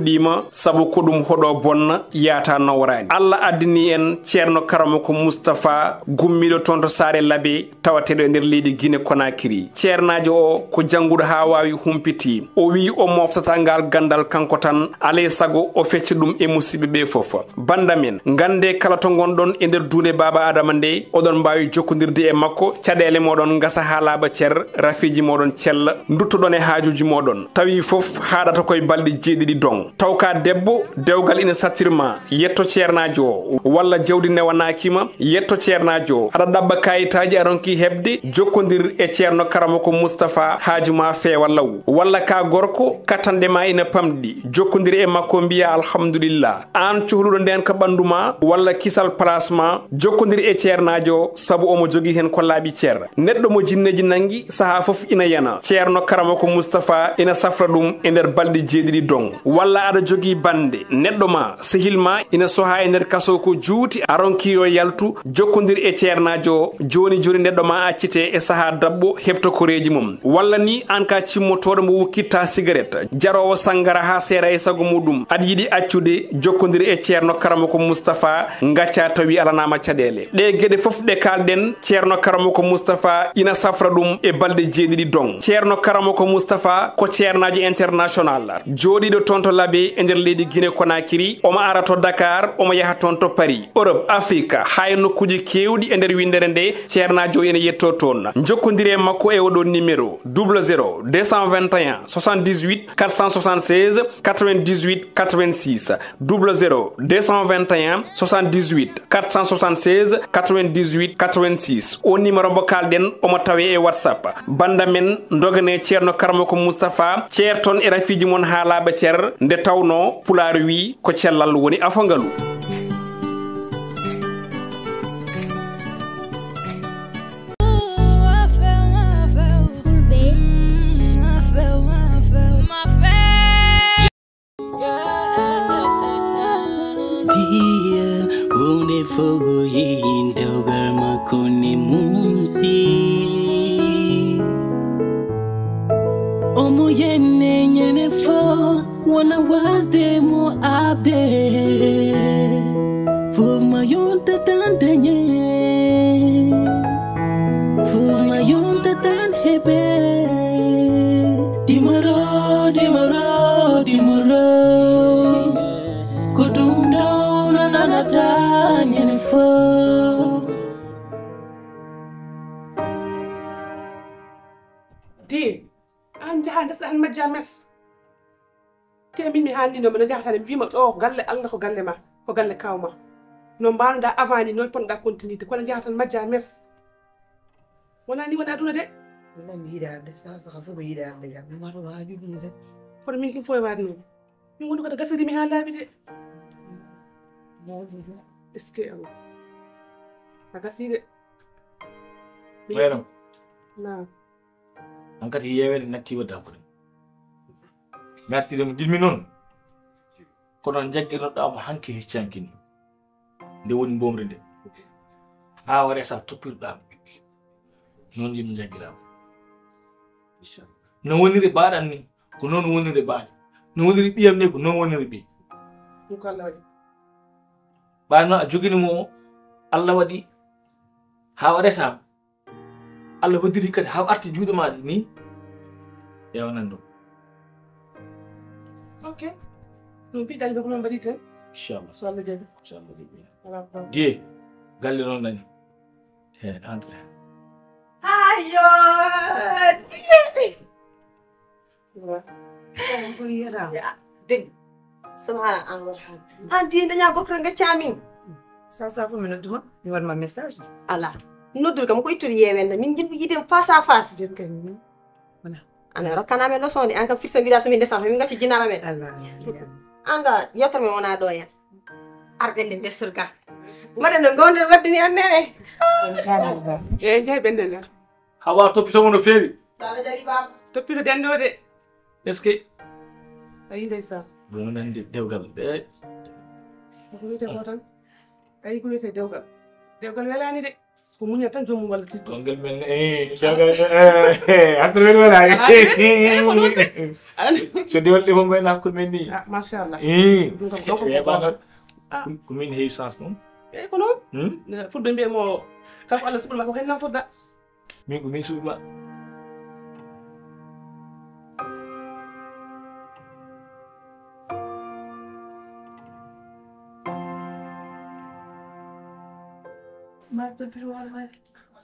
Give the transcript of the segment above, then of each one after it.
ɗima saabu ko ɗum hoɗo bonna yata nawrani allah addini en ceerno karama ko moustapha gummiɗo toon to saare laabe tawateɗo e nder leydi guine konakiri ceernajo o ko jangguɗo ha wawi humpiti o wi o moftata ngal gandal kanko tan alay e saago o fecca ɗum e musidɓe ɓe foof bandamen gande kala to gonɗon e nder duunde baba adama nde oɗon mbawi jokkodirde e makko caɗele moɗon gasa ha laaɓa ceer rafiji moɗon cella duttoɗon e haajuji moɗon tawi foof haɗata koye balɗe jeeɗiɗi dong. taw ka debbo dewgal ina sattirma yetto ceernajo o walla jawdi newanakima yetto ceernajo o aɗa ɗabba kayitaji aronki hebde jokkodir e ceerno karama ko moustapha hajuma feewa law. Walla ka gorko katanɗe ina pamɗi. Jokkodir e makko mbiya alhamdulillah. An cohluɗo nden ko ɓanduma walla kisal place ma jokkodir e ceernajo saabu omo jogui hen ko laaɓi ceer. Neɗɗo mo jinneji nangui saaha foof ina yana ceerno karama ko moustapha ina safra ɗum e nder balɗe jeeɗiɗi dong. Walla aɗa jogii bande neɗɗo ma sehil ma ina soha e nder kaso ko juuti. Aronkiyo yaltu jokkodir e ceernajo joni joni neɗɗo ma accite e saaha dabɓo heɓta koreji mum. Walla ni an ka cimmotoɗo mo wukkitta cigarette jarowo sangara ha seera e saago muɗum. Aɗa yiɗi accude jokkodir e ceerno karama ko moustapha gacca tawi alanama caɗele ɗe gueɗe foof ɗe kalɗen ceerno karama ko moustapha ina safra ɗum e balɗe jeeɗiɗi dong. Ceerno karama ko moustapha ko ceernajo international. Joɗiɗo toon to tubabe e nder leydi guine konakiri omo ara to dakar omo yaha toon to paris. Europe afrique hay nokkuji kewɗi e nder windere nde ceernajo ene yetto toon. Jokkodiri e makko e oɗo numéro 00 221 78 476 98 86 00 221 78 476 98 86 o numéro mbo kalɗen omo tawe e whatsapp. Banda men dogane ceerno karma ko moustapha ceerton e rafiji moon ha laaɓa ceer nde nde tawno pulaar wi ko cellal woni afangalu. Fogo yindogar makoni mumsi omo yene When I was there, more up there. For my own tatandanye. For my own tatan hebe. Dimaro, dimaro, dimaro. Kodum down on anatanya ni fo. Di, anja anda san majames. Te min mi haaldinomo no jahatane mi wima ɗo galle allah ko galle ma ko galle kawma no mbanoɗa avant ni noy ponnoɗa continuité kono jaha tan majja mes wona ni wona aduna de mi yiɗade sa saka fof mi yiɗade jam mi waɗa wajuɗi de kono min kim foye wade noon min woni koto gasirimi ha laaɓi de est ce que allah a gasi de ɓeynam na an kadi yewede natti wadde hakkude mi artide mo dilmi noon. Konon jaggirnoɗamo hanki heccankini nde woni bomri nde. Ha ware sa toppirɗamo noon yimɓe jaggirama no woniri baɗan ni ko noon woniri baɗi no woniri ɓiyam ni ko noon woniri ɓi. Ɓaano a joginimo allah waɗi. Ha o resama allah hoddiri kadi ha o arti juuɗe maɗe ni. Ƴewnan ɗum ওকে তুমি ডাকবে কোনো নাম্বার দিতে ইনশাআল্লাহ চলে যাবে ইনশাআল্লাহ দিবে দিয়ে গালি রন নাই Ayo, Andre Ayo. din sumha anwar han an din da nyago kranga chamin sa sa fu min duma mi war ma message. Ala no dur kam ko itul yewen min jin yidem face à face. Dir kan wala ana rokkanamen leçon de an kam firto mbiɗa somin desama min gacci jinnaɓe men allah anga yettere men wona ɗo hen arɓelde besturga mbaɗen no gowden waddini an nene eyi jeeyi ɓende nder hawa toppitomo no feewi so allah jaɓi baba toppito dendode est ce que ayi ndeysan ɗum nandi dewgal ɓe ko wiyete ko tan ayi ko wiyete dewgal dewgal welani de mun yatan zo mun balati to ngal men eh shaga eh so de walli mum bayna ko men ni ma sha Allah eh ko min heewi sens non e ko non fudde mbiye mo suuba marto pirwal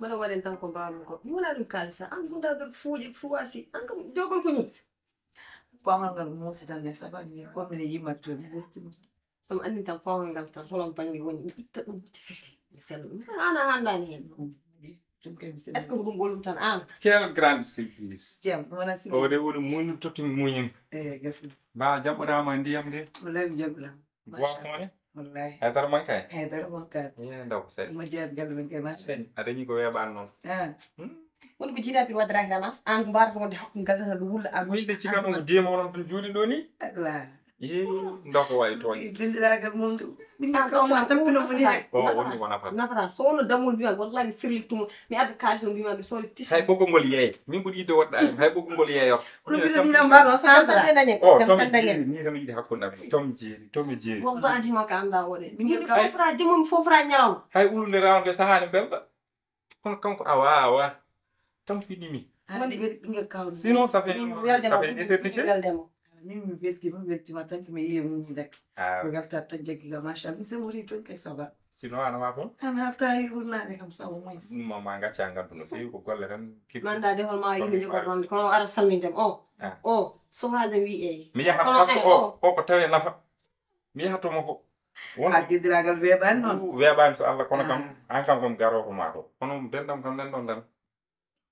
waɗen tan ko mbawmi ko mi wona ɗum kalisa an gunda ɗon fuuƴi fuwasi an kam jogol ko ñi pawgal ngal muusi tan mais sabaji comme mine yimatto mi weltima somi anndi tan pawgal ngal tan holon bange woni mi itta ɗum itta fili mi fello ɗum an a mi est ce que ɗum gollum tan an Quelle grande surprise. jam wona si O de woni muñu totti muñin. e gasi Ba jaɓɓorama ndiyam de. wallahi mi jaɓɓilam Wafone. والله هيدر ما كان هيدر ما كان يا لو سيد ما جات قلبي كمان فين اريني كويا بانو اه wonko jiilaɓe waddata e ramas an ko mbarko wonde hakkude gallatal wulla a gosi ɗe cikano ko deema wonan ton juuli ɗo ni. Ala ndox waay tooñ dindi laa gal moom minaka ma tan pino funi rek o woni wona fa nafara sono damul biwa wallahi firlitum mi adda kalisum biwa mi soli tis hay bogo ngol yeey min buri yidde wadda ay hay bogo ngol yeeyo no bi ni namba do sa sa de dañe o tom jeeri ni tam yidde hakkunde am tom jeeri tom jeeri wallahi ma ka anda wore mi ngi fofra jemum fofra nyalaw hay ulunde rawnde sahani belda kono kanko awa awa. Tam finimi sinon ça fait ça fait éterniser Mimi ultima, ultima tanki mimi muda. Wakati atanja kila masha, mimi muri tu kaisaba. Sino ana wapo? Ana hata yuna ne kamsa umwezi. Mama anga changa tuno fi ko kala kan kitu. Manda de hol ma yimi de ko ron ko ara sammi dem o. O so ha de wi e. Mi ya ha pasko o o ko tawe nafa. Mi ya to moko. Won hakkidiragal weeɓani noon weeɓani so allah kono kam an kam kom garoko ma to kono nden ɗam kam nden ɗon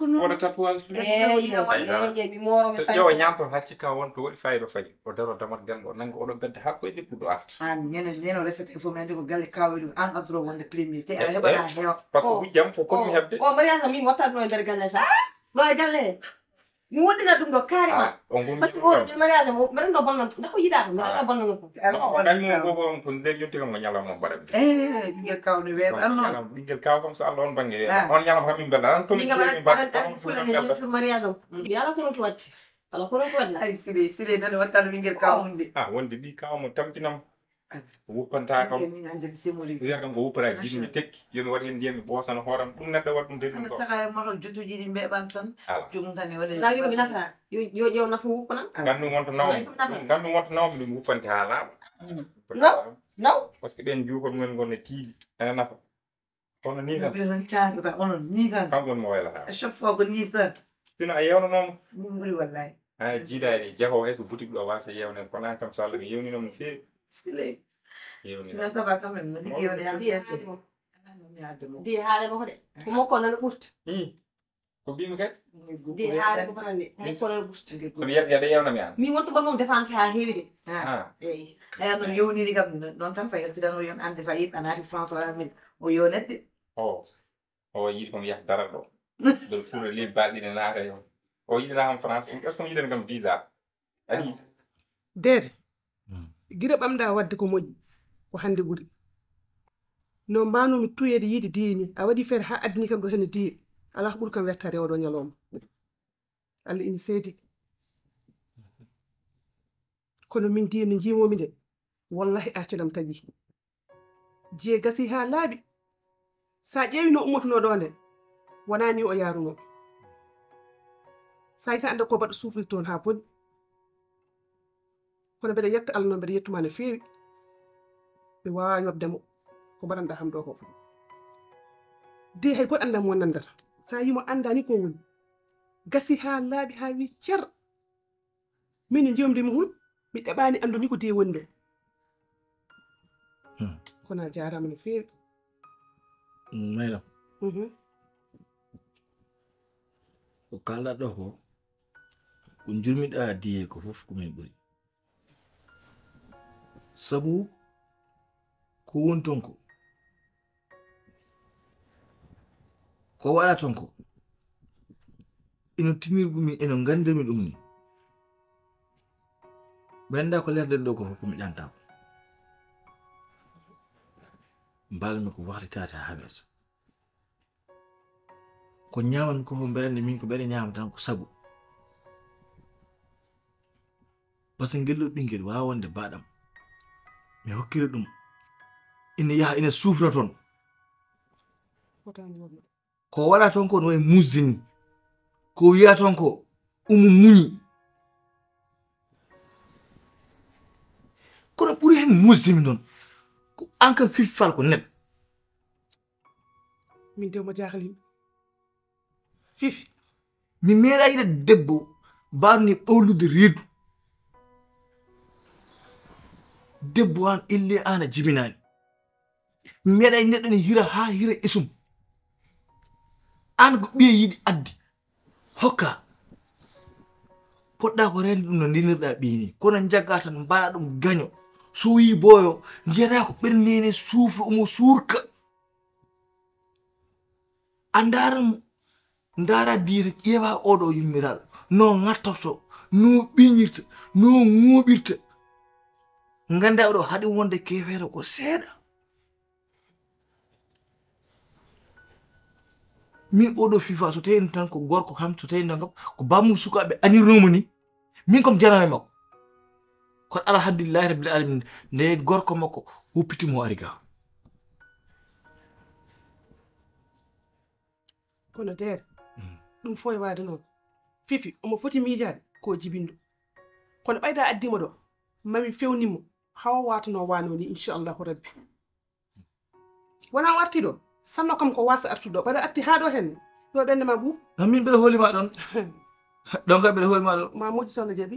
woto tappuwal eeyeeyeeɓe mooroge yo ñamto hakkika wonko woni fayida fayi o daro damar gango nannga oɗon bedda hakko e leppu ɗo arta an nene neno resete fo mi andi ko galle kawri an adoro wonde premier te aɗa heɓana heewa par ce que hujjam ko potmi heɓde o mbaɗi anga min wattatno e nder muwodi na dungo kare ma. basi ko ni mari aja mo mari no balna na ko yida na na balna no ko na ni mo ko ko de jonti ko nyala mo bare eh ngel kaw ni web allo ngel kaw comme ça allon bangé on nyala ko min bela to mi ngi ba ko ni ni sur mari aja yala ko no ki watti ala ko no ko wadna ay sile sile dan watta ngel kaw on de ah wonde bi kaw mo tamtinam kam min ande mi semori wiya kam ko wuppata jinmi tekki yomi waɗi hen ndiyam mi ɓosana hooram ɗum neɗɗo waɗa ɗum ko saka e moto jottuji ɗi mbeɓan tan jogum tan e waɗe na wiyomi nafata yo yo ƴeew nafa wuppanan gandum wonto nawmi gandum wonto nawmi ɗum wuppante ha laaɓa Naw. naw par ce que ɓen juukol mumen gonne tiiɗi ene nafa kono ni tan cansata onon ni tan kam ɗon mo waylata chaque fois ko ni tan sino a yewnanoma ɗum ɓuuri wallahi ha jiiɗani jaho hayso boutique ɗo wasa yewnen kono an kam so allah mi yewninomo no feewi دي هذا بخرج مو كنا نقولت كوبي مكات دي هذا بخرج هاي كنا نقولت كبير كذا يا ونميان مي وانت بقول مدفع في هاي هيدي ها إيه أنا يوني دي قبل نون تنسى يرتدي أنا يون عندي سعيد أنا أعرف فرنسا ولا مين ويونت أوه هو يجيكم يحضر له بالفور اللي بعد لنا يوم هو يجينا هم فرنسا أصلا يجينا كم فيزا أدي دير gila ɓamɗa wadde ko moƴƴi ko hannde ɓuri. No mbanumi tuyede yiide diye ni a waɗi feere ha addini kam ɗo hene diye ala ko ɓuri kam wettare oɗo ñalowma allah ina seedi. Kono min diye no njimomi nde wallahi accuɗam taƴi jeye gasi ha laaɓi sa a ƴeewino ummotonoo ɗo nde wonaa ni o yaruno so a yita annda ko baɗa suufli toon ha boni kono mbeɗa yetta allah noon mbeɗa yettuma no feewi mi wawa yobdemo ko mbaɗanɗa ham ɗo ko de hay goɗ annda mo nandata sa yimo anndani ko woni. Gasi haa laaɓi haa wi cer. Min e jewmdimi hum mi ɗeɓaani anndu ni ko de woni ɗo. Hmm. Kono a jaarama no feewi. Mm, Mayram mhm. ko kalɗa ɗo ko ko jurmiɗa diye ko fof ko min ɓuri. Sabu ko ton ko waɗa ton ko ino tinirɗumi eno gandemi ɗum ni ɓenda ko lerden ɗo ko fof komi ƴantako mbalmi ko wahlitade ha ɓeeso ko ñamanmi ko fof mbeɗa min ko ɓeɗe ñama tan ko sabu. Par ce que ngel ɗo ɓinguel wawa wonde baɗam. mi hokkira ɗum. Ina yaha ina sufra toon ko waɗa toon ko no wayi musdini ko wiya toon ko umu muñi. Kono ɓuri hen musdimi noon ko an kam fiffal ko neɗɗo. Min dewma jahlimi fifi mi meeɗa yiɗa debbo mbaarni ɓowlude reedu. debbo an ille an a jibinani. Meeɗay neɗɗo ne hira ha hira esum an ko ɓiye yiɗi addi. Hokka. Poɗɗa ko rende ɗum no ndenirɗa ɓiyini kono jagga tan mbaɗa ɗum gaño. So wi boyo jiyata ko ɓernene suufe omo suurka. A ndaran ndara diyete ƴeewa oɗo yummiraɗo no gattorto no ɓiñirta. No ŋuuɓirta. Ganda oɗo haɗi wonde kefere ko seeɗa min oɗo fifa so tawi tan ko gorko kam so tawi tan kam ko bammu sukaɓe anirnomo ni min kom janame makko. Kono alhamdulillahi rabbil alamin nde gorko makko wuppitimo ari ga. Kono deere Mm. ɗum foye waade noon. Fifi omo foti miijade ko jibinɗo. Kono ɓayda addimo ɗo mami fewnimo hawa watano wano ni inchallahu rabbi wona o arti ɗo sanno kam ko wasa artude ɗo ɓaɗa arti ha ɗo hen ɗo ɓende ma ɓuuf non min mbeɗa hoolima ɗon donc mbeɗa hoolima ɗon ma moƴƴi sohna jaaɓi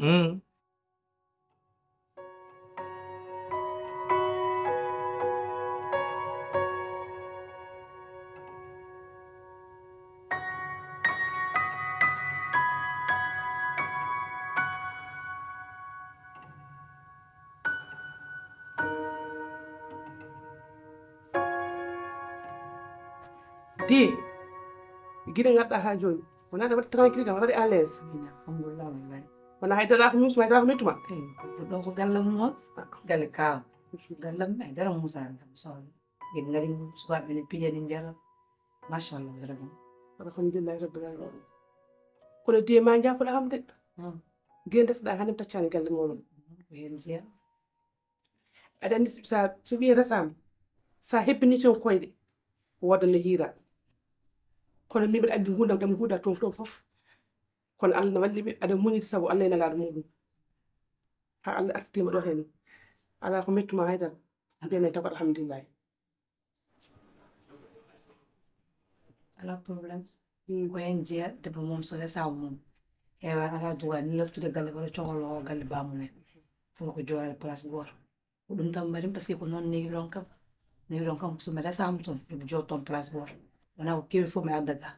Di, gini nga ta hajo mana da wata kiri, da ada da alaise. Alhamdulillah wallahi. Wana haita da kuma su ada da kuma tuma. Eh, don ku gallan mu galka. Gallan mai daren musa da musa. Kamu garin su ba bele pije din jara. Masha Allah da Kalau Alhamdulillah rabbil alamin. Kuna de ma ja fara hamdin. Gin da su da hanin ta cani gallan mu. Yanzu ya. Adan su bi rasa. كون مي بل ادي غوندا دم غودا توم توم فوف كون الله نوالي بي ادي موني سابو الله نغار مودو ها الله استيم روخين أنا كو ميت ما هيدا ابي نتا بر الحمد لله الا بروبلم ني كوين جي دبا موم سولا ساو موم ايوا أنا دوا ني لو تودي غالي ولا تشوغلو غالي بامو ني فولو كو جوال بلاص بور ودوم تام مريم باسكو نون ني رونكا ني رونكا سو مدا سامتون جو تون بلاص بور Manaaku keefu meagaga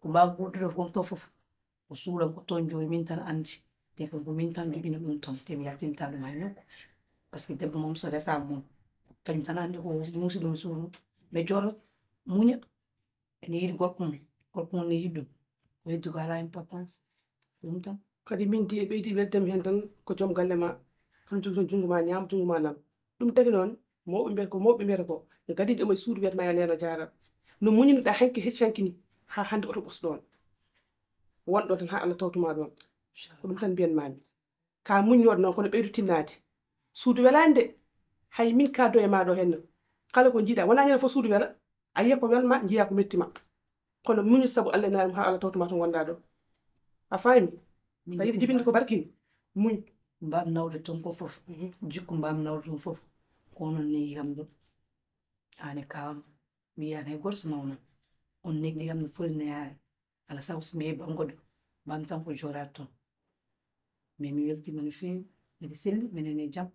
kumbaak kuudura kuntofu usuura kuton juri mintan andi tekan gumintan jugina ɗumton temi yaltinta luma nyooko paski debbo moom sole saamuum kañum tan andi ko muusi ɗum suuru mbe jooɗo munya ene yiɗi gorko mum, gorko mum ne yiɗi ɗum ko heddi ko alaa importance ɗum tan. Kadi min de ɓeydi weldemi hen tan ko joom galle ma. Kañum jogi toon junngo ma ñaam junngo ma nano. Ɗum tagi noon mawɓe mbiyata ko mawɓe mbiyata ko kadi ɗum e suudu wiyatma yo leeno jaaɗo. No muñinoɗa hanki heccanki ni ha hande oto ɓosɗon wonɗo tan ha allah tawtuma ɗon ko ɗum tan mbiyanmami ka muñoɗo noon kono ɓeydu tinnade suudu welani de hay min kaddo e maɗo henno kala ko jiiɗa wona ñande fof suudu wela a yiya ko welma jiya ko mettima kono muñu sabu allah naɗum ha allah tawtuma to gonɗa ɗo. A fami sa yiɗi jibinde ko barkini muñ. mbam nawde toon ko fof. Jikku mbam nawde toon fof. Kono neyi kam kawam mi yiyan hay e goto so mawnan on neɗɗo kam no foti neyaare ala sago somi yehi bango ɗo tan ko joɗade toon mais mi weltima no fewi mbiɗa selli minen e jam.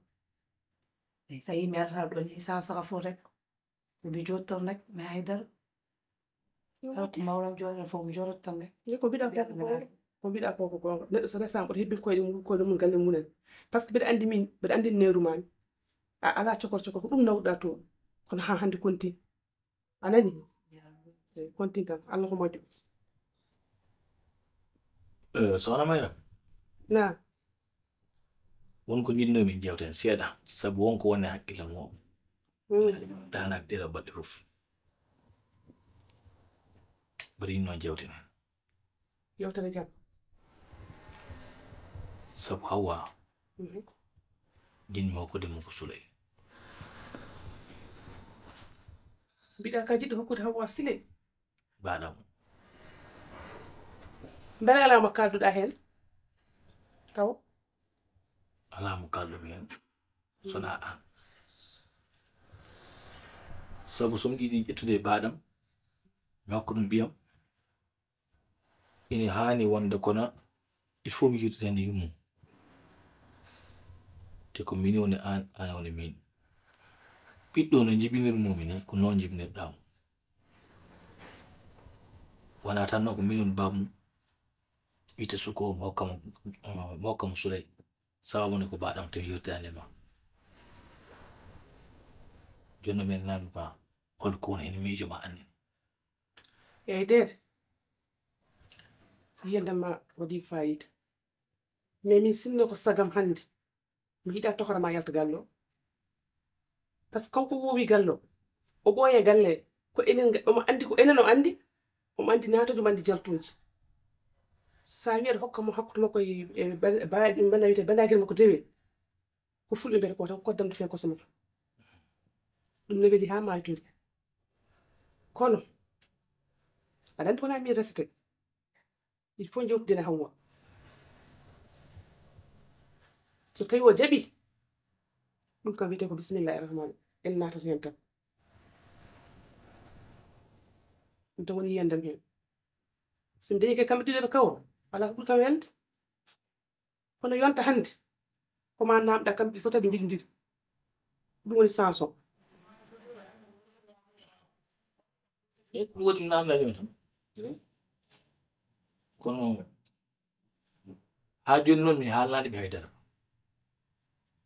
Eyi sa yi mi arata ɗon e saha saka fof rek mi joɗo tan rek mi haydara. Kala ko mawɗam joɗoɗen fof mi joɗoto tan rek ko mbiɗa ko mbiɗa ko ko gonga neɗɗo so resama oto hebbin koyɗe mum koyɗe mum galle mumen. Par ce que mbiɗa andi min mbiɗa anndi nerumami a ala cokor cokor ko ɗum nawɗa to kono ha hande kontin anani continue tan allah ko moƴƴo Eh, sohna mayra na. Wonko jinnomin jewten seeɗa sabu wonko woni hakkille mo Mm. danak ɗeɗo baɗɗe fof mbaɗa yinno jewten yewtere jam. Sabu hawwa Mhm. jinmi hokkude mo ko sulay biɗa hokkude haw wasile. Banam mbele alaa mo kaalduɗaa heen taw alaa mo kaalɗumi heen hmm. sonaa aan sabu somi ɗiɗi ƴettude e baaɗam mi hokka ɗum mbiyam ina haani wonde kono il faut mi yirtude henne yummum te ko mini woni aan aan min. Ɓiɗɗo no jibinirmomi ni ko noon jibinirɗamo wona tan no ko min woni bamum wiyete suko mi hokkamo mi hokkamo sulay sababu ne ko baɗam to yirtande ma jonno min nami ma holko woni hen miijo ma anne eyyi deede yiyandema waɗi fayida mais min sinno ko sagam hannde mi yiɗa tohorama yalta galle o par ce que kanko wowi gallo o ɓooya galle ko enen omo andi ko enen o andi omo andi natoji omo andi jaltuji sa wiyata hokkamo hakkude makko e, e bana wiyete bandagel makko dewel ko fulɓe mbiyata ko tan koddamde fe kosa to ɗum ne weli ha maytude kono aɗa andi wona min resete. Il faut jewtidena hawwa. So tawi o jaɓi ɗum kam wiyete ko bisimillahi rahmani en natat hen tan. Ɗum tan woni yiyandam hen. Somi dañi kay kamɓe ɗiɗi eɓe kawo wala ko ɓuri kam welde kono yonta hannde koma namɗa kamɓe ɗi fof taɓe jiɗidiri ɗum woni sens o ɗum woni namɗaɗum tan. Kono haa jooni noon mi haalnaani ɓe haydara.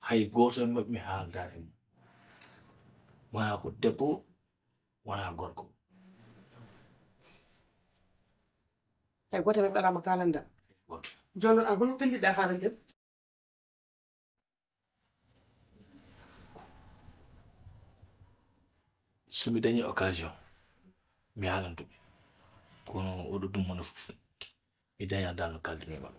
Hay goto e maɓɓe mi haaldare mum wona ko debbo wona gorko hay goto e maɓɓe alama kalanda goto joni an hono pelliɗa haalanden somi dañi occasion mi haalantuɓe kono oɗo ɗum hono fof mi daña dal no kaldinima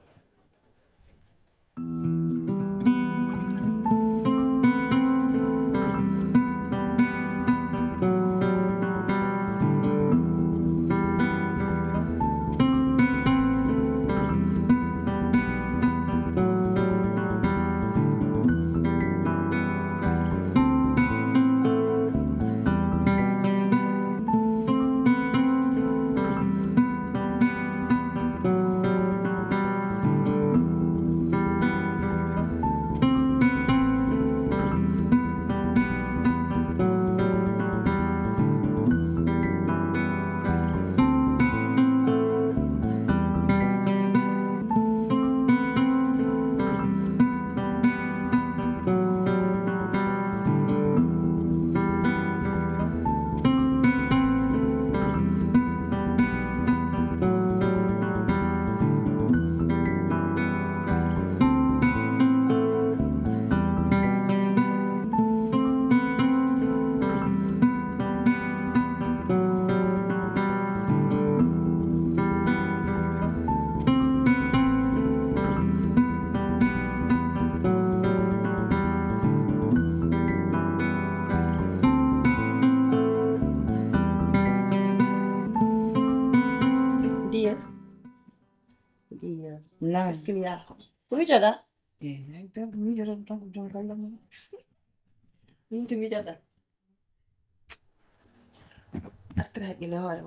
Escribirá. Uyuyacak. Gerçekten uyuyacak. Tam ucuna kaldırma. Uyuyacak da. Atrás de la hora,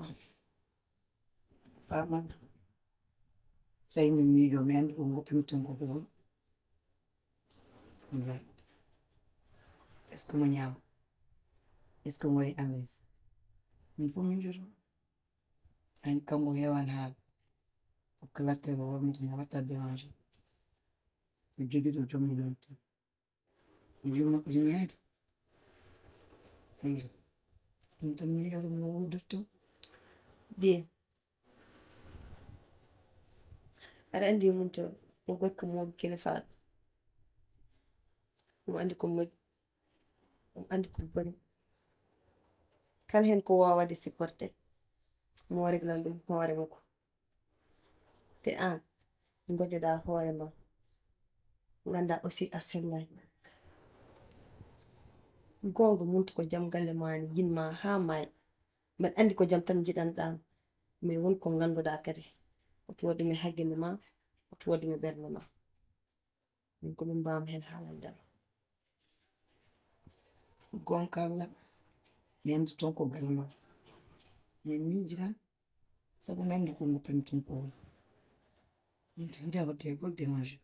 Parman. Sayın dinliyor. Ben de bunu pimitun kokuyorum. Es como ñao. Es como de aves. Me fue muy llorón. En cambio, ya Okilatte wominya bataddiwanja, ojjukire okyomire otti, nti أنا عندي منتو وبكم وبكي نفاد وعندكم وج وعندكم بني كان هنكو واوا دي سيكورتي موارق لندو موارق مكو te an goƴoɗa hoore ma ganda aussi a sennay gonga wonta ko jaam galle ma ne yinma haa maaya mbeɗa andi ko jaam tan jiɗanɗa mais wonko ganduɗa kadi oto waɗi hakkille ma oto waɗi ɓernde ma min komin mbawmi hen haalande am gonka Allah mi andi toon ko galle ma mais miijo tan sabu mi andi ko goppami toon ko woni Ntinda abudde budde nju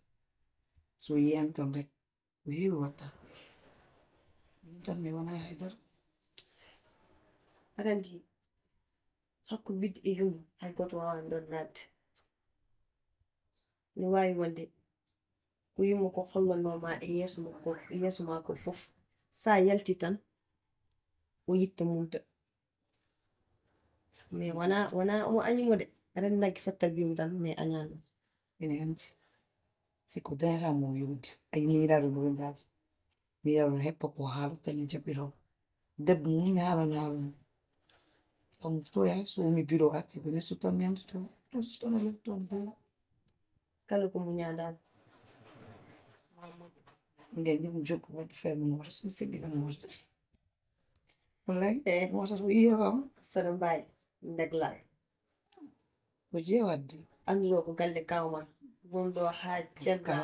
soyiyantam rek uyi wata. ينتم وأنا حضرت أغندي حكو بيد إيجو حكو توان دونات نواي وندي ويمو كو خلو نوما إياس مكو إياس ماكو فوف سا يلتي تن ويت مونت مي وأنا وأنا وأني مود رنك فتا بيوم دم مي أنا Enyanji sikutera muyudi ayimiliraru bulungaji miyalula epaka ohalu tenenjepiro debu mumihala nalu omuthuya siwumipira owatsibu nesuthambighenda ithwa se ithwambulha kale okomunyagalhu ingaghenda imujoka obo thuferwe omwathatha simusigire omwathatha omwathatha wuyiyawa siri mbayi é o dia anduɗo ko galle kaw ma gonɗo ha jagga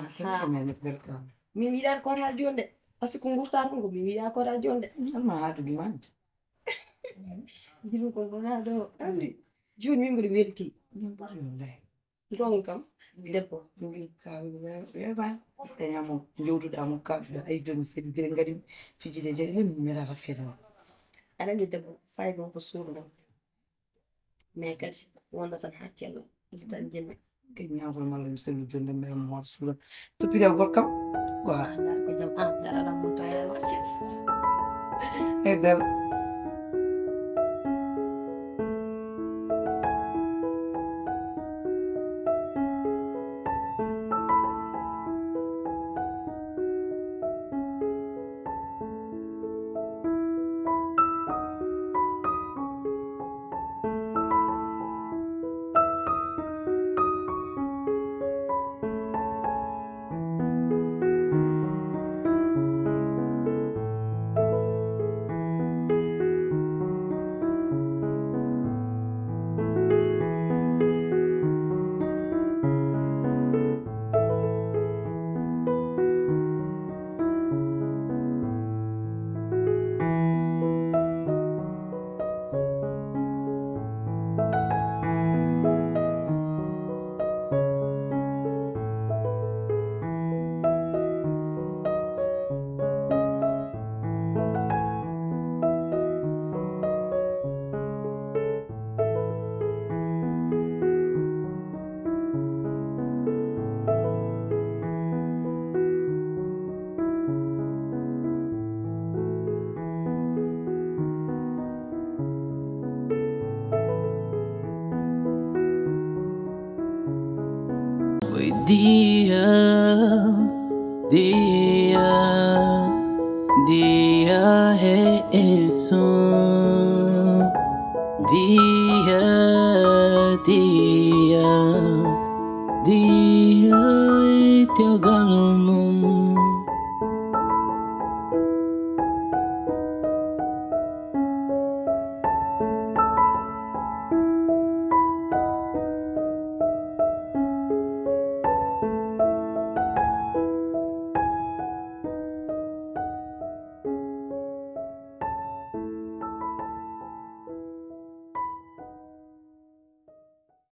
mi wiɗani ko wata jonde par ce que gurta ɗum ko mi wiɗa ko wata jonde amma haadugimani jiru ko gona ɗo andi joni min mbiɗo welti gon kam debbo dañamo jowduɗamo kamɗa ayi joni sebi bire gadi fijide mi kadi wonda tan ha cellal kayaknya aku malah bisa nujuan dan memang mau sudah tapi jam berkam gua. Ada jam apa ada motor ya eh dan दिया दिया दिया है ऐसो दिया दिया दिया त्यो